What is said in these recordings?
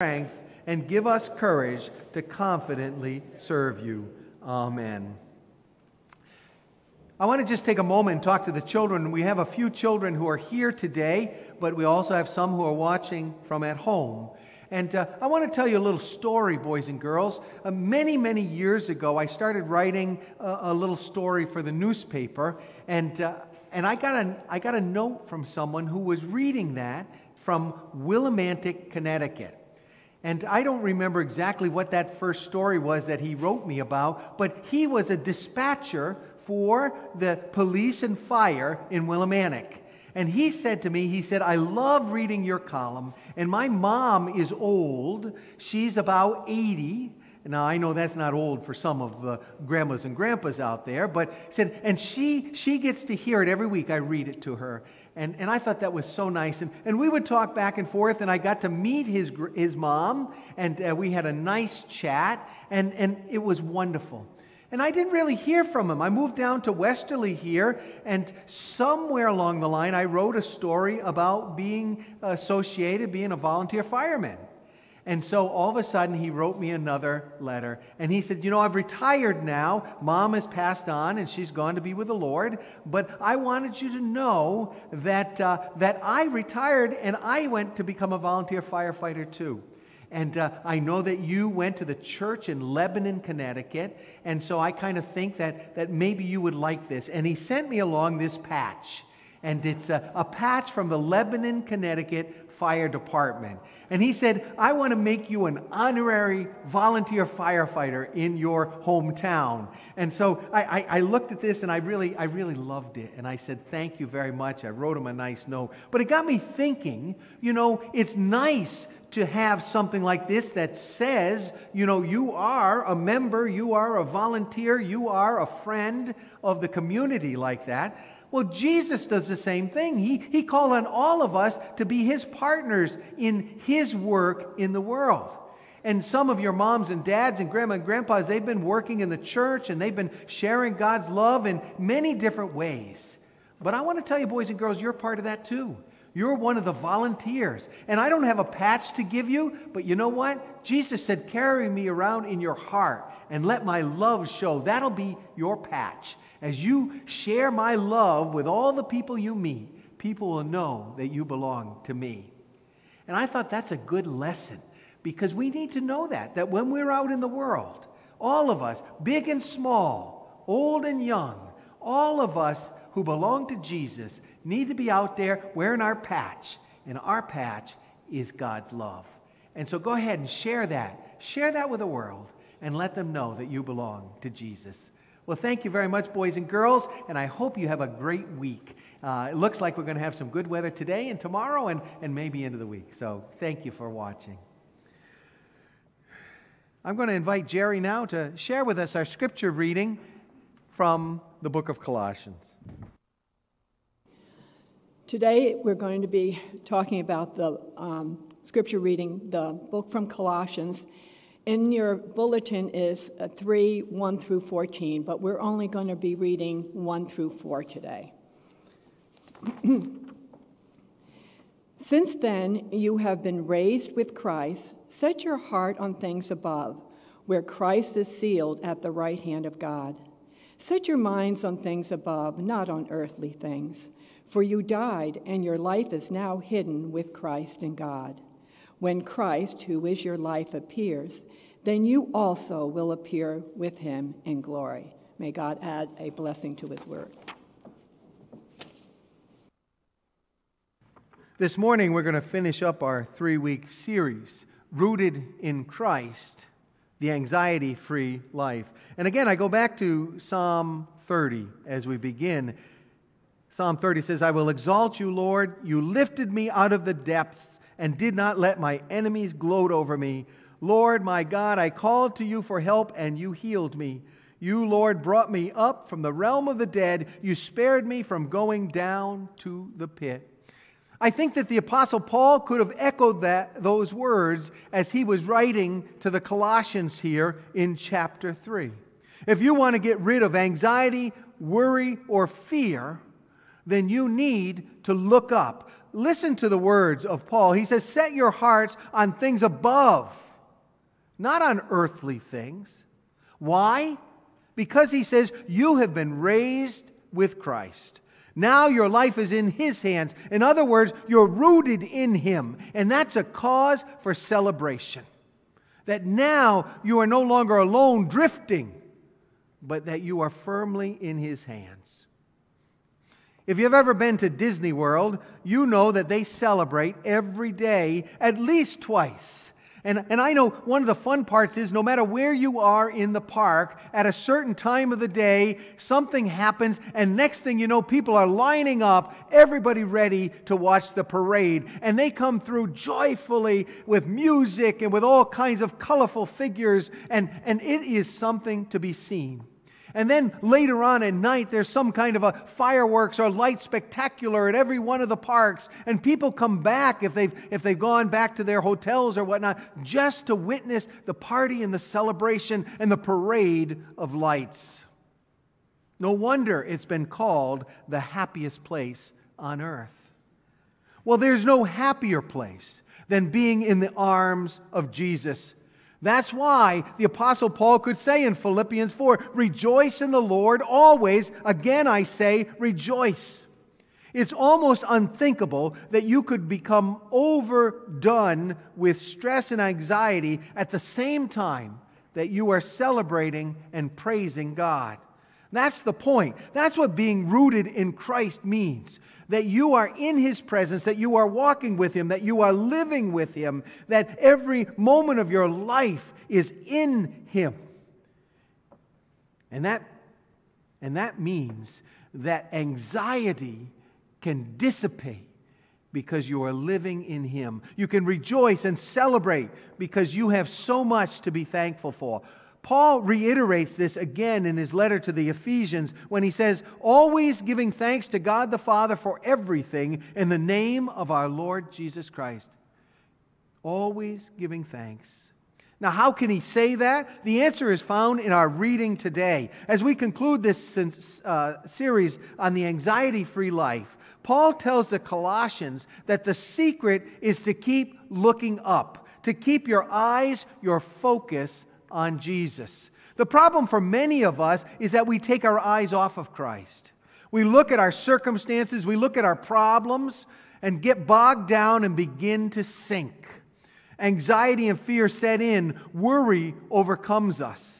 strength and give us courage to confidently serve you. Amen. I want to just take a moment and talk to the children. We have a few children who are here today, but we also have some who are watching from at home. And uh, I want to tell you a little story, boys and girls. Uh, many, many years ago, I started writing a, a little story for the newspaper, and, uh, and I, got a, I got a note from someone who was reading that from Willimantic, Connecticut. And I don't remember exactly what that first story was that he wrote me about, but he was a dispatcher for the police and fire in Willimantic. And he said to me, he said, I love reading your column. And my mom is old. She's about 80. Now, I know that's not old for some of the grandmas and grandpas out there, but said, and she, she gets to hear it every week. I read it to her. And, and I thought that was so nice. And, and we would talk back and forth, and I got to meet his, his mom, and uh, we had a nice chat, and, and it was wonderful. And I didn't really hear from him. I moved down to Westerly here, and somewhere along the line, I wrote a story about being associated, being a volunteer fireman. And so all of a sudden, he wrote me another letter. And he said, You know, I've retired now. Mom has passed on and she's gone to be with the Lord. But I wanted you to know that, uh, that I retired and I went to become a volunteer firefighter too. And uh, I know that you went to the church in Lebanon, Connecticut. And so I kind of think that, that maybe you would like this. And he sent me along this patch. And it's a, a patch from the Lebanon, Connecticut Fire Department. And he said, I want to make you an honorary volunteer firefighter in your hometown. And so I, I, I, looked at this and I really, I really loved it. And I said, Thank you very much. I wrote him a nice note. But it got me thinking, you know, it's nice to have something like this that says, you know, you are a member, you are a volunteer, you are a friend of the community like that. Well, Jesus does the same thing. He, he called on all of us to be his partners in his work in the world. And some of your moms and dads and grandma and grandpas, they've been working in the church and they've been sharing God's love in many different ways. But I want to tell you, boys and girls, you're part of that too. You're one of the volunteers. And I don't have a patch to give you, but you know what? Jesus said, Carry me around in your heart and let my love show. That'll be your patch. As you share my love with all the people you meet, people will know that you belong to me. And I thought that's a good lesson because we need to know that, that when we're out in the world, all of us, big and small, old and young, all of us who belong to Jesus need to be out there wearing our patch. And our patch is God's love. And so go ahead and share that. Share that with the world and let them know that you belong to Jesus. Well, thank you very much, boys and girls, and I hope you have a great week. Uh, it looks like we're going to have some good weather today and tomorrow and, and maybe into the week. So thank you for watching. I'm going to invite Jerry now to share with us our scripture reading from the book of Colossians. Today, we're going to be talking about the um, scripture reading, the book from Colossians in your bulletin is uh, 3 1 through 14, but we're only going to be reading 1 through 4 today. Since then, you have been raised with Christ. Set your heart on things above, where Christ is sealed at the right hand of God. Set your minds on things above, not on earthly things. For you died, and your life is now hidden with Christ in God. When Christ, who is your life, appears, then you also will appear with him in glory. May God add a blessing to his word. This morning, we're going to finish up our three week series, Rooted in Christ, the Anxiety Free Life. And again, I go back to Psalm 30 as we begin. Psalm 30 says, I will exalt you, Lord. You lifted me out of the depths and did not let my enemies gloat over me. Lord, my God, I called to you for help, and you healed me. You, Lord, brought me up from the realm of the dead. You spared me from going down to the pit. I think that the Apostle Paul could have echoed that, those words as he was writing to the Colossians here in chapter 3. If you want to get rid of anxiety, worry, or fear, then you need to look up. Listen to the words of Paul. He says, Set your hearts on things above, not on earthly things. Why? Because he says, You have been raised with Christ. Now your life is in His hands. In other words, you're rooted in Him. And that's a cause for celebration. That now you are no longer alone drifting, but that you are firmly in His hands. If you've ever been to Disney World, you know that they celebrate every day at least twice. And, and I know one of the fun parts is no matter where you are in the park, at a certain time of the day, something happens, and next thing you know, people are lining up, everybody ready to watch the parade. And they come through joyfully with music and with all kinds of colorful figures, and, and it is something to be seen. And then later on at night, there's some kind of a fireworks or light spectacular at every one of the parks. And people come back if they've, if they've gone back to their hotels or whatnot just to witness the party and the celebration and the parade of lights. No wonder it's been called the happiest place on earth. Well, there's no happier place than being in the arms of Jesus that's why the Apostle Paul could say in Philippians 4 Rejoice in the Lord always. Again, I say, rejoice. It's almost unthinkable that you could become overdone with stress and anxiety at the same time that you are celebrating and praising God. That's the point. That's what being rooted in Christ means that you are in His presence, that you are walking with Him, that you are living with Him, that every moment of your life is in Him. And that, and that means that anxiety can dissipate because you are living in Him. You can rejoice and celebrate because you have so much to be thankful for. Paul reiterates this again in his letter to the Ephesians when he says, Always giving thanks to God the Father for everything in the name of our Lord Jesus Christ. Always giving thanks. Now, how can he say that? The answer is found in our reading today. As we conclude this uh, series on the anxiety free life, Paul tells the Colossians that the secret is to keep looking up, to keep your eyes, your focus on Jesus. The problem for many of us is that we take our eyes off of Christ. We look at our circumstances, we look at our problems, and get bogged down and begin to sink. Anxiety and fear set in, worry overcomes us.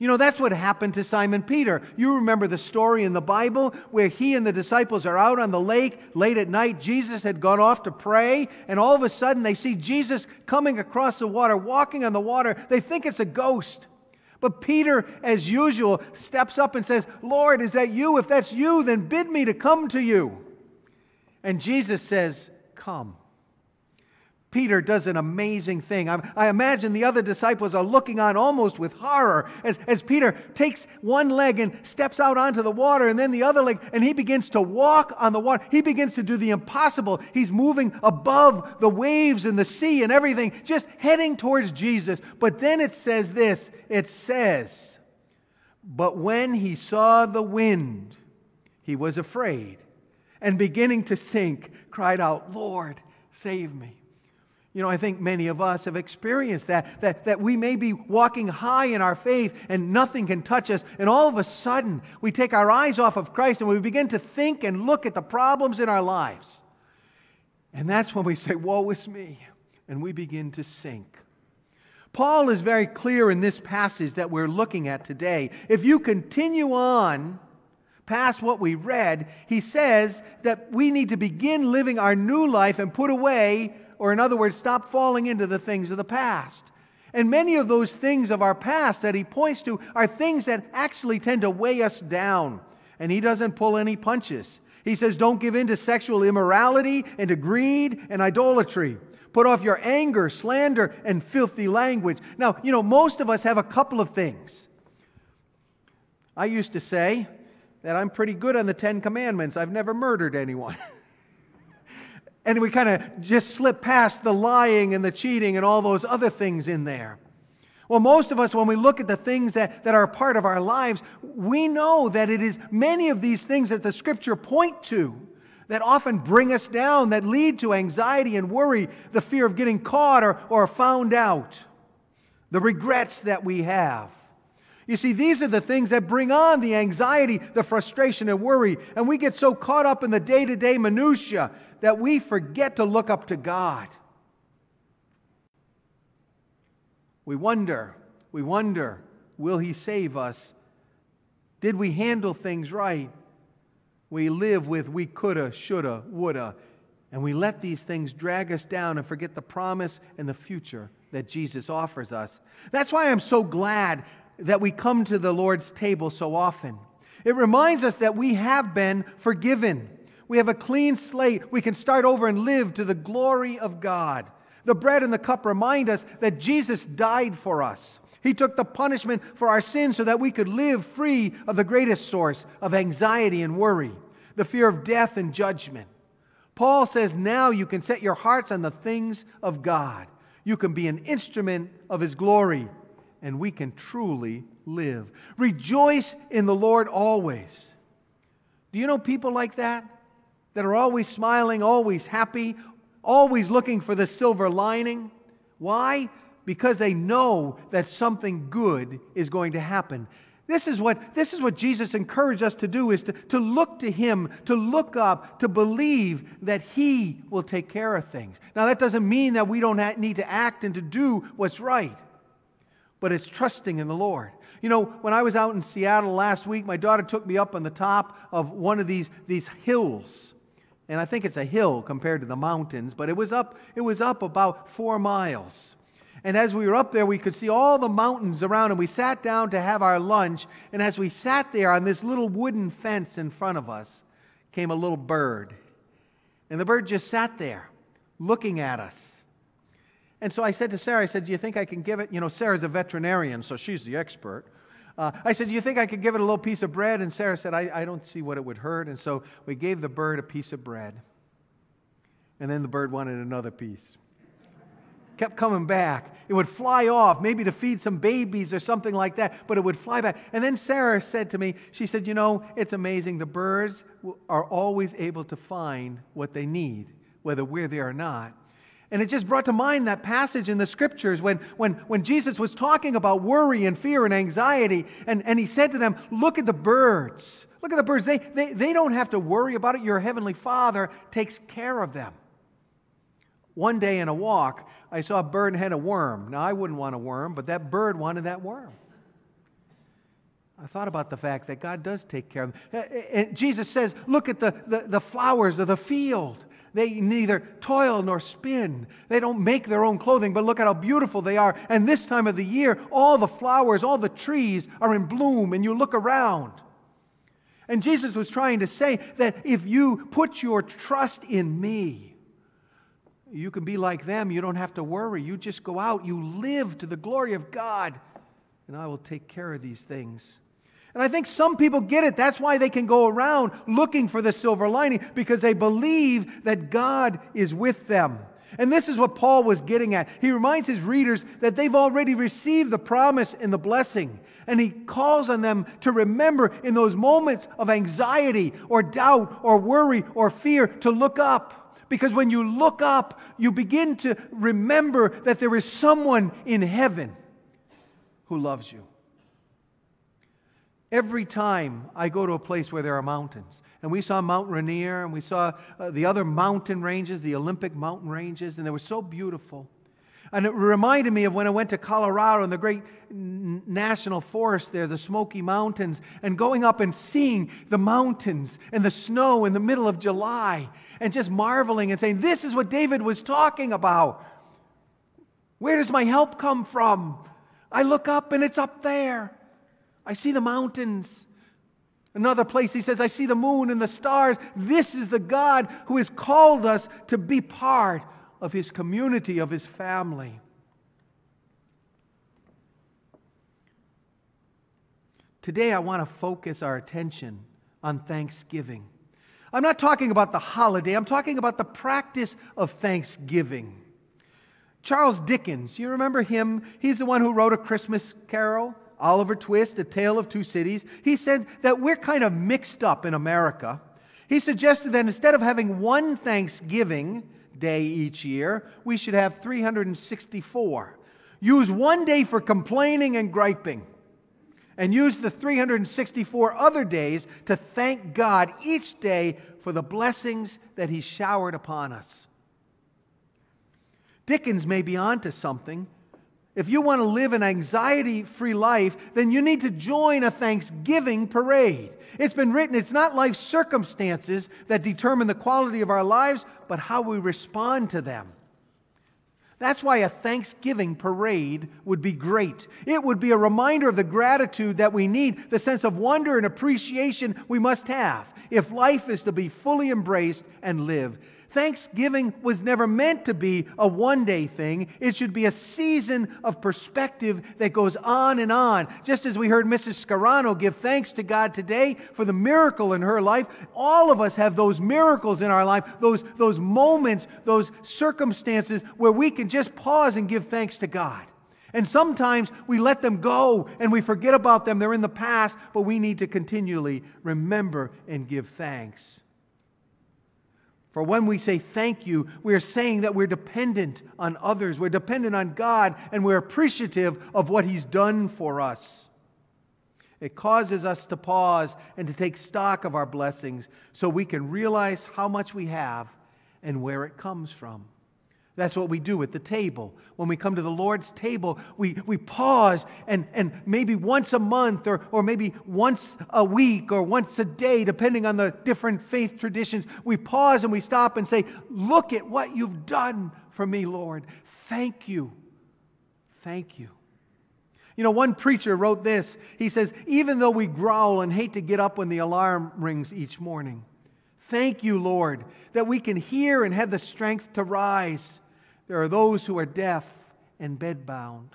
You know, that's what happened to Simon Peter. You remember the story in the Bible where he and the disciples are out on the lake late at night. Jesus had gone off to pray, and all of a sudden they see Jesus coming across the water, walking on the water. They think it's a ghost. But Peter, as usual, steps up and says, Lord, is that you? If that's you, then bid me to come to you. And Jesus says, Come. Peter does an amazing thing. I, I, imagine the other disciples are looking on almost with horror as, as Peter takes one leg and steps out onto the water, and then the other leg, and he begins to walk on the water. He begins to do the impossible. He's moving above the waves and the sea and everything, just heading towards Jesus. But then it says this it says, But when he saw the wind, he was afraid, and beginning to sink, cried out, Lord, save me. You know, I think many of us have experienced that, that, that we may be walking high in our faith and nothing can touch us, and all of a sudden we take our eyes off of Christ and we begin to think and look at the problems in our lives. And that's when we say, Woe is me, and we begin to sink. Paul is very clear in this passage that we're looking at today. If you continue on past what we read, he says that we need to begin living our new life and put away or in other words, stop falling into the things of the past. And many of those things of our past that he points to are things that actually tend to weigh us down. And he doesn't pull any punches. He says, Don't give in to sexual immorality and to greed and idolatry. Put off your anger, slander, and filthy language. Now, you know, most of us have a couple of things. I used to say that I'm pretty good on the Ten Commandments. I've never murdered anyone. And we kind of just slip past the lying and the cheating and all those other things in there. Well, most of us, when we look at the things that, that are part of our lives, we know that it is many of these things that the scripture point to that often bring us down, that lead to anxiety and worry, the fear of getting caught or, or found out, the regrets that we have. You see, these are the things that bring on the anxiety, the frustration, and worry. And we get so caught up in the day to day minutiae that we forget to look up to God. We wonder, we wonder, will He save us? Did we handle things right? We live with we coulda, shoulda, woulda, and we let these things drag us down and forget the promise and the future that Jesus offers us. That's why I'm so glad that we come to the Lord's table so often. It reminds us that we have been forgiven. We have a clean slate. We can start over and live to the glory of God. The bread and the cup remind us that Jesus died for us. He took the punishment for our sins so that we could live free of the greatest source of anxiety and worry, the fear of death and judgment. Paul says now you can set your hearts on the things of God. You can be an instrument of His glory, and we can truly live. Rejoice in the Lord always. Do you know people like that? That are always smiling, always happy, always looking for the silver lining? Why? because they know that something good is going to happen. This is what, this is what Jesus encouraged us to do is to, to look to him, to look up, to believe that he will take care of things. Now that doesn't mean that we don't need to act and to do what's right. But it's trusting in the Lord. You know, when I was out in Seattle last week, my daughter took me up on the top of one of these, these hills. And I think it's a hill compared to the mountains, but it was up, it was up about four miles. And as we were up there, we could see all the mountains around, and we sat down to have our lunch. And as we sat there on this little wooden fence in front of us, came a little bird. And the bird just sat there, looking at us. And so I said to Sarah, I said, Do you think I can give it? You know, Sarah's a veterinarian, so she's the expert. Uh, I said, Do you think I could give it a little piece of bread? And Sarah said, I, I don't see what it would hurt. And so we gave the bird a piece of bread. And then the bird wanted another piece kept coming back. It would fly off, maybe to feed some babies or something like that, but it would fly back. And then Sarah said to me, she said, You know, it's amazing. The birds are always able to find what they need, whether we're there or not. And it just brought to mind that passage in the scriptures when, when, when Jesus was talking about worry and fear and anxiety, and, and he said to them, Look at the birds. Look at the birds. They, they, they don't have to worry about it. Your heavenly Father takes care of them. One day in a walk, I saw a bird and had a worm. Now, I wouldn't want a worm, but that bird wanted that worm. I thought about the fact that God does take care of them. Uh, uh, and Jesus says, Look at the, the, the, flowers of the field. They neither toil nor spin. They don't make their own clothing, but look at how beautiful they are. And this time of the year, all the flowers, all the trees are in bloom, and you look around. And Jesus was trying to say that if you put your trust in me, you can be like them. You don't have to worry. You just go out. You live to the glory of God, and I will take care of these things. And I think some people get it. That's why they can go around looking for the silver lining, because they believe that God is with them. And this is what Paul was getting at. He reminds his readers that they've already received the promise and the blessing. And he calls on them to remember in those moments of anxiety or doubt or worry or fear to look up because when you look up, you begin to remember that there is someone in heaven who loves you. Every time I go to a place where there are mountains, and we saw Mount Rainier, and we saw uh, the other mountain ranges, the Olympic mountain ranges, and they were so beautiful. And it reminded me of when I went to Colorado and the great national forest there, the Smoky Mountains, and going up and seeing the mountains and the snow in the middle of July and just marveling and saying, This is what David was talking about. Where does my help come from? I look up and it's up there. I see the mountains. Another place he says, I see the moon and the stars. This is the God who has called us to be part of his community, of his family. Today, I want to focus our attention on Thanksgiving. I'm not talking about the holiday, I'm talking about the practice of Thanksgiving. Charles Dickens, you remember him? He's the one who wrote A Christmas Carol, Oliver Twist, A Tale of Two Cities. He said that we're kind of mixed up in America He suggested that instead of having one Thanksgiving day each year, we should have 364. Use one day for complaining and griping, and use the 364 other days to thank God each day for the blessings that He showered upon us. Dickens may be onto something. If you want to live an anxiety free life, then you need to join a Thanksgiving parade. It's been written, it's not life circumstances that determine the quality of our lives, but how we respond to them. That's why a Thanksgiving parade would be great. It would be a reminder of the gratitude that we need, the sense of wonder and appreciation we must have if life is to be fully embraced and lived. Thanksgiving was never meant to be a one day thing. It should be a season of perspective that goes on and on. Just as we heard Mrs. Scarano give thanks to God today for the miracle in her life, all of us have those miracles in our life, those, those moments, those circumstances where we can just pause and give thanks to God. And sometimes we let them go and we forget about them. They're in the past, but we need to continually remember and give thanks. For when we say thank you, we are saying that we're dependent on others, we're dependent on God, and we're appreciative of what He's done for us. It causes us to pause and to take stock of our blessings so we can realize how much we have and where it comes from. That's what we do at the table. When we come to the Lord's table, we, we pause and, and maybe once a month or, or maybe once a week or once a day, depending on the different faith traditions, we pause and we stop and say, Look at what you've done for me, Lord. Thank you. Thank you. You know, one preacher wrote this. He says, Even though we growl and hate to get up when the alarm rings each morning, Thank you, Lord, that we can hear and have the strength to rise. There are those who are deaf and bedbound.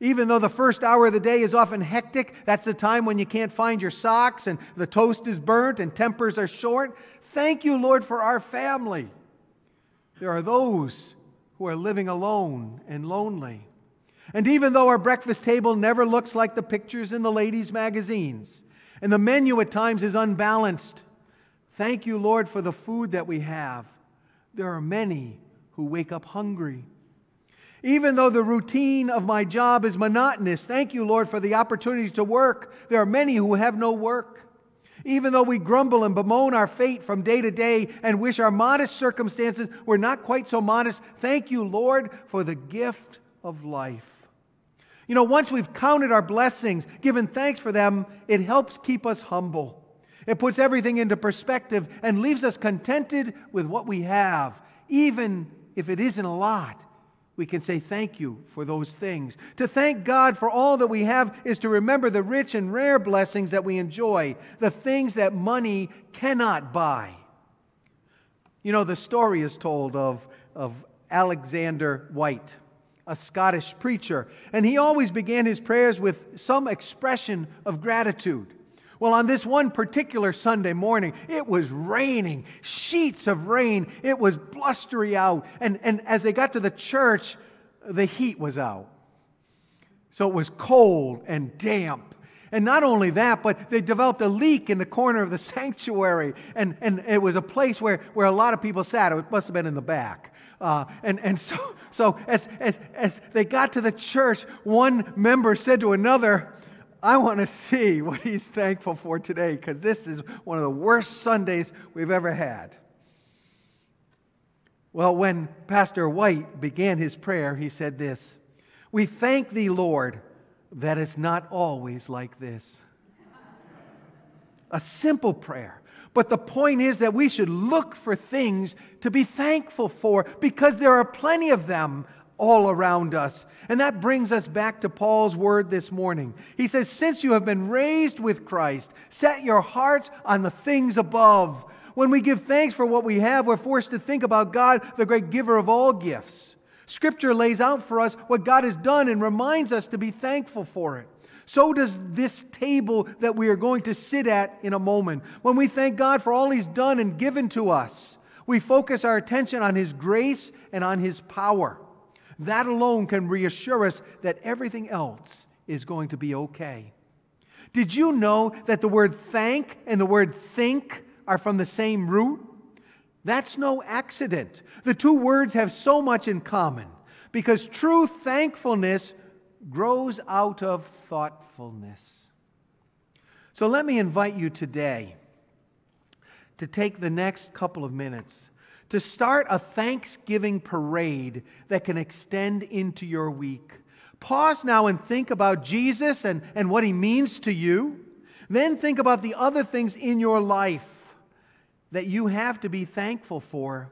Even though the first hour of the day is often hectic, that's the time when you can't find your socks and the toast is burnt and tempers are short. Thank you, Lord, for our family. There are those who are living alone and lonely. And even though our breakfast table never looks like the pictures in the ladies' magazines, and the menu at times is unbalanced, Thank you, Lord, for the food that we have. There are many who wake up hungry. Even though the routine of my job is monotonous, thank you, Lord, for the opportunity to work. There are many who have no work. Even though we grumble and bemoan our fate from day to day and wish our modest circumstances were not quite so modest, thank you, Lord, for the gift of life. You know, once we've counted our blessings, given thanks for them, it helps keep us humble. It puts everything into perspective and leaves us contented with what we have. Even if it isn't a lot, we can say thank you for those things. To thank God for all that we have is to remember the rich and rare blessings that we enjoy, the things that money cannot buy. You know, the story is told of, of Alexander Whyte, a Scottish preacher, and he always began his prayers with some expression of gratitude. Well, on this one particular Sunday morning, it was raining, sheets of rain. It was blustery out. And, and as they got to the church, the heat was out. So it was cold and damp. And not only that, but they developed a leak in the corner of the sanctuary. And, and it was a place where, where a lot of people sat. It must have been in the back. Uh, and, and so, so as, as, as they got to the church, one member said to another, I want to see what he's thankful for today because this is one of the worst Sundays we've ever had. Well, when Pastor Whyte began his prayer, he said this We thank thee, Lord, that it's not always like this. A simple prayer. But the point is that we should look for things to be thankful for because there are plenty of them all around us. And that brings us back to Paul's word this morning. He says, Since you have been raised with Christ, set your hearts on the things above. When we give thanks for what we have, we're forced to think about God, the great giver of all gifts. Scripture lays out for us what God has done and reminds us to be thankful for it. So does this table that we are going to sit at in a moment. When we thank God for all He's done and given to us, we focus our attention on His grace and on His power. That alone can reassure us that everything else is going to be okay. Did you know that the word thank and the word think are from the same root? That's no accident. The two words have so much in common because true thankfulness grows out of thoughtfulness. So let me invite you today to take the next couple of minutes to start a Thanksgiving parade that can extend into your week. Pause now and think about Jesus and, and what he means to you. Then think about the other things in your life that you have to be thankful for.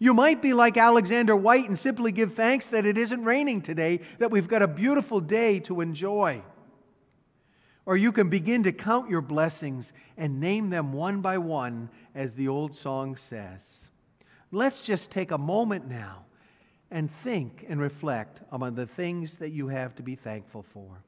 You might be like Alexander Whyte and simply give thanks that it isn't raining today, that we've got a beautiful day to enjoy. Or you can begin to count your blessings and name them one by one, as the old song says. Let's just take a moment now and think and reflect on the things that you have to be thankful for.